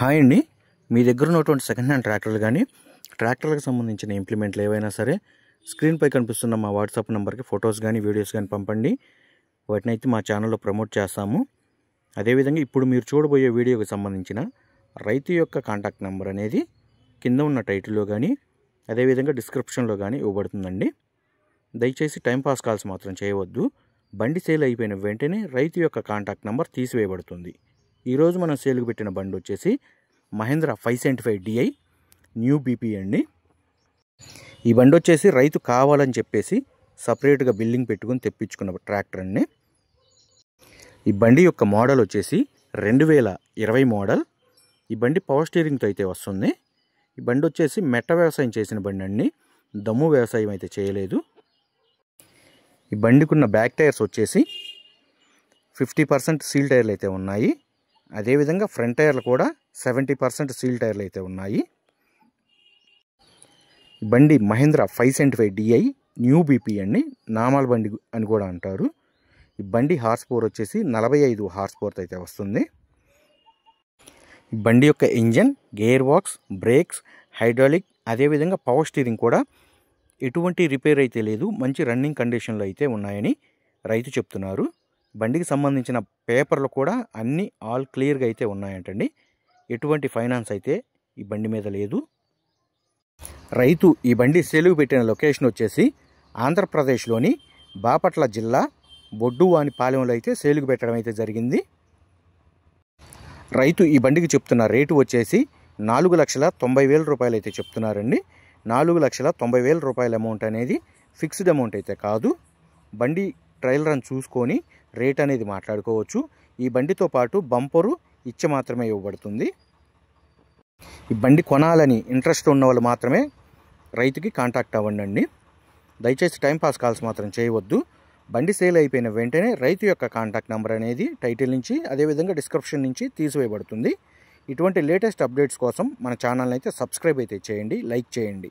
Hi అండి. మీ దగ్గర ఉన్నటువంటి సెకండ్ హ్యాండ్ ట్రాక్టర్లు కానీ ట్రాక్టర్లకు సంబంధించిన ఇంప్లిమెంట్లు ఏవైనా సరే స్క్రీన్పై కనిపిస్తున్న మా వాట్సాప్ నెంబర్కి ఫొటోస్ కానీ వీడియోస్ కానీ పంపండి. వాటిని అయితే మా ఛానల్లో ప్రమోట్ చేస్తాము. అదేవిధంగా ఇప్పుడు మీరు చూడబోయే వీడియోకి సంబంధించిన రైతు యొక్క కాంటాక్ట్ నెంబర్ అనేది కింద ఉన్న టైటిల్లో కానీ అదేవిధంగా డిస్క్రిప్షన్లో కానీ ఇవ్వబడుతుందండి. దయచేసి టైంపాస్ కాల్స్ మాత్రం చేయవద్దు. బండి సేల్ అయిపోయిన వెంటనే రైతు యొక్క కాంటాక్ట్ నెంబర్ తీసివేయబడుతుంది. ఈరోజు మనం సేల్కి పెట్టిన బండి వచ్చేసి Mahindra five seventy five DI new BP అండి. ఈ బండి వచ్చేసి రైతు కావాలని చెప్పేసి సపరేట్గా బిల్డింగ్ పెట్టుకుని తెప్పించుకున్న ట్రాక్టర్ అండి. ఈ బండి యొక్క మోడల్ వచ్చేసి రెండు వేల ఇరవై మోడల్. ఈ బండి పవర్ స్టీరింగ్తో అయితే వస్తుంది. ఈ బండి వచ్చేసి మెట్ట వ్యవసాయం చేసిన బండి అండి. దమ్ము వ్యవసాయం అయితే చేయలేదు. ఈ బండికున్న బ్యాక్ టైర్స్ వచ్చేసి ఫిఫ్టీ పర్సెంట్ సీల్ టైర్లు అయితే ఉన్నాయి. అదేవిధంగా ఫ్రంట్ టైర్లు కూడా సెవెంటీ పర్సెంట్ సీల్ టైర్లు అయితే ఉన్నాయి. బండి Mahindra five seventy five DI new BP అండి నామాల బండి అని కూడా అంటారు. ఈ బండి హార్స్ పవర్ వచ్చేసి నలభై ఐదు హార్స్ పవర్ అయితే వస్తుంది. ఈ బండి యొక్క engine gear box brakes hydraulic అదేవిధంగా పవర్ స్టీరింగ్ కూడా ఎటువంటి రిపేర్ అయితే లేదు మంచి రన్నింగ్ కండిషన్లో అయితే ఉన్నాయని రైతు చెప్తున్నారు. బండికి సంబంధించిన పేపర్లు కూడా అన్నీ ఆల్ క్లియర్గా అయితే ఉన్నాయంటండి. ఎటువంటి ఫైనాన్స్ అయితే ఈ బండి మీద లేదు. రైతు ఈ బండి సెలుగు పెట్టిన లొకేషన్ వచ్చేసి ఆంధ్రప్రదేశ్లోని బాపట్ల జిల్లా బొడ్డువాని పాలెంలో అయితే సేలుగు పెట్టడం అయితే జరిగింది. రైతు ఈ బండికి చెప్తున్న రేటు వచ్చేసి నాలుగు లక్షల తొంభై వేల రూపాయలు అయితే చెప్తున్నారండి. నాలుగు లక్షల తొంభై వేల రూపాయల అమౌంట్ అనేది ఫిక్స్డ్ అమౌంట్ అయితే కాదు. బండి ట్రయల్ రన్ చూసుకొని రేట్ అనేది మాట్లాడుకోవచ్చు. ఈ బండితో పాటు బంపరు ఇచ్చ మాత్రమే ఇవ్వబడుతుంది. ఈ బండి కొనాలని ఇంట్రెస్ట్ ఉన్న వాళ్ళు మాత్రమే రైతుకి కాంటాక్ట్ అవ్వండి దయచేసి టైంపాస్ కాల్స్ మాత్రం చేయవద్దు. బండి సేల్ అయిపోయిన వెంటనే రైతు యొక్క కాంటాక్ట్ నెంబర్ అనేది టైటిల్ నుంచి అదేవిధంగా డిస్క్రిప్షన్ నుంచి తీసివేయబడుతుంది. ఇటువంటి లేటెస్ట్ అప్డేట్స్ కోసం మన ఛానల్ని అయితే సబ్స్క్రైబ్ అయితే చేయండి లైక్ చేయండి.